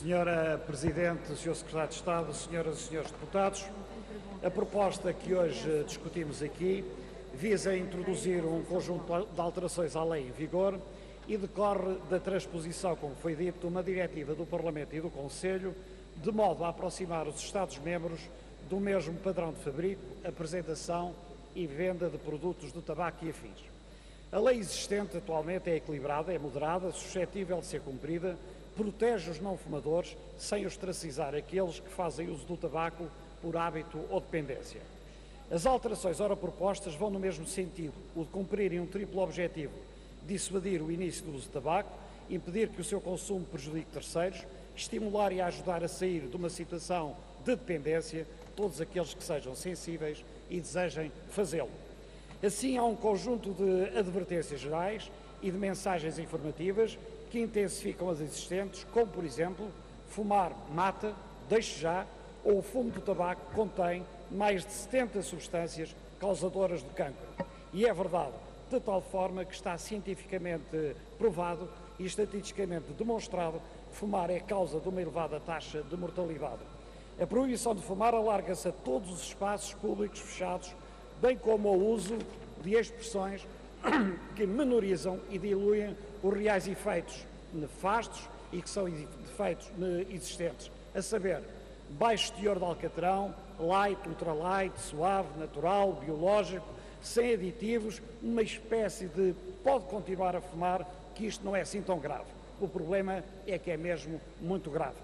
Senhora Presidente, Sr. Secretário de Estado, Senhoras e Senhores Deputados, a proposta que hoje discutimos aqui visa introduzir um conjunto de alterações à lei em vigor e decorre da transposição, como foi dito, de uma diretiva do Parlamento e do Conselho, de modo a aproximar os Estados-membros do mesmo padrão de fabrico, apresentação e venda de produtos do tabaco e afins. A lei existente atualmente é equilibrada, é moderada, suscetível de ser cumprida, protege os não fumadores sem ostracizar aqueles que fazem uso do tabaco por hábito ou dependência. As alterações ora propostas vão no mesmo sentido, o de cumprirem um triplo objetivo: dissuadir o início do uso de tabaco, impedir que o seu consumo prejudique terceiros, estimular e ajudar a sair de uma situação de dependência todos aqueles que sejam sensíveis e desejem fazê-lo. Assim, há um conjunto de advertências gerais e de mensagens informativas que intensificam as existentes, como, por exemplo, fumar mata, deixe já, ou o fumo do tabaco contém mais de 70 substâncias causadoras de cancro. E é verdade, de tal forma que está cientificamente provado e estatisticamente demonstrado que fumar é causa de uma elevada taxa de mortalidade. A proibição de fumar alarga-se a todos os espaços públicos fechados, bem como ao uso de expressões que menorizam e diluem os reais efeitos nefastos e que são efeitos existentes, a saber, baixo teor de alcatrão, light, ultralight, suave, natural, biológico, sem aditivos, uma espécie de pode continuar a fumar, que isto não é assim tão grave. O problema é que é mesmo muito grave.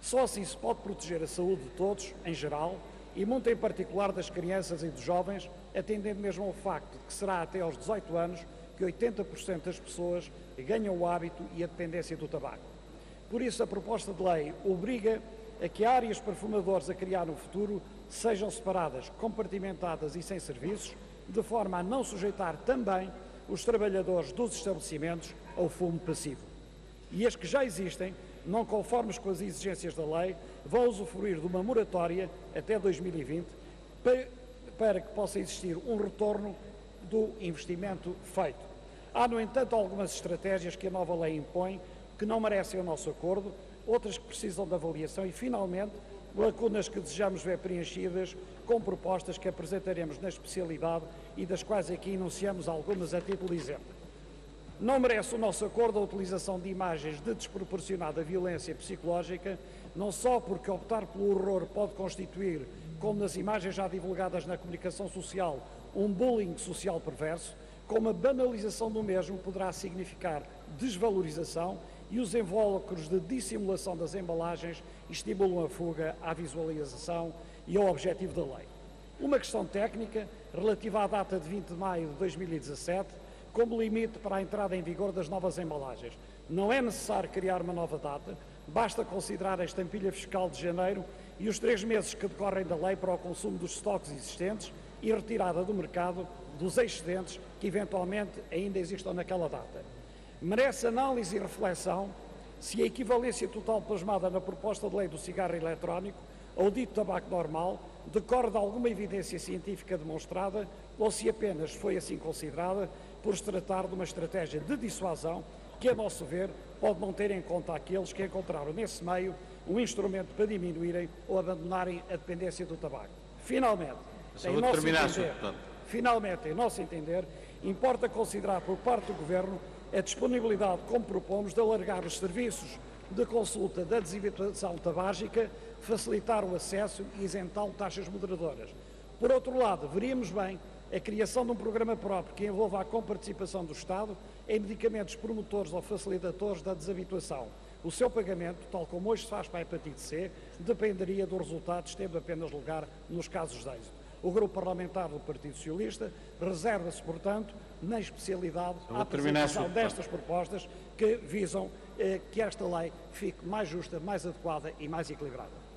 Só assim se pode proteger a saúde de todos, em geral, e muito em particular das crianças e dos jovens, atendendo mesmo ao facto de que será até aos 18 anos que 80% das pessoas ganham o hábito e a dependência do tabaco. Por isso, a proposta de lei obriga a que áreas para fumadores a criar no futuro sejam separadas, compartimentadas e sem serviços, de forma a não sujeitar também os trabalhadores dos estabelecimentos ao fumo passivo. E as que já existem, não conformes com as exigências da lei, vão usufruir de uma moratória até 2020 para que possa existir um retorno do investimento feito. Há, no entanto, algumas estratégias que a nova lei impõe que não merecem o nosso acordo, outras que precisam de avaliação e, finalmente, lacunas que desejamos ver preenchidas com propostas que apresentaremos na especialidade e das quais aqui enunciamos algumas a título de exemplo. Não merece o nosso acordo a utilização de imagens de desproporcionada violência psicológica, não só porque optar pelo horror pode constituir, como nas imagens já divulgadas na comunicação social, um bullying social perverso, como a banalização do mesmo poderá significar desvalorização e os invólucros de dissimulação das embalagens estimulam a fuga à visualização e ao objetivo da lei. Uma questão técnica relativa à data de 20 de maio de 2017 como limite para a entrada em vigor das novas embalagens. Não é necessário criar uma nova data, basta considerar a estampilha fiscal de janeiro e os três meses que decorrem da lei para o consumo dos estoques existentes e retirada do mercado dos excedentes que eventualmente ainda existam naquela data. Merece análise e reflexão se a equivalência total plasmada na proposta de lei do cigarro eletrónico ou dito tabaco normal decorre de alguma evidência científica demonstrada ou se apenas foi assim considerada por se tratar de uma estratégia de dissuasão que, a nosso ver, pode não ter em conta aqueles que encontraram nesse meio um instrumento para diminuírem ou abandonarem a dependência do tabaco. Finalmente, em nosso entender, Finalmente, em nosso entender, importa considerar por parte do Governo a disponibilidade, como propomos, de alargar os serviços de consulta da deshabituação tabágica, facilitar o acesso e isentá-lo taxas moderadoras. Por outro lado, veríamos bem a criação de um programa próprio que envolva a comparticipação do Estado em medicamentos promotores ou facilitadores da desabituação. O seu pagamento, tal como hoje se faz para a hepatite C, dependeria dos resultados, tendo apenas lugar nos casos de êxito. O Grupo Parlamentar do Partido Socialista reserva-se, portanto, na especialidade a apresentação destas propostas que visam eh, que esta lei fique mais justa, mais adequada e mais equilibrada.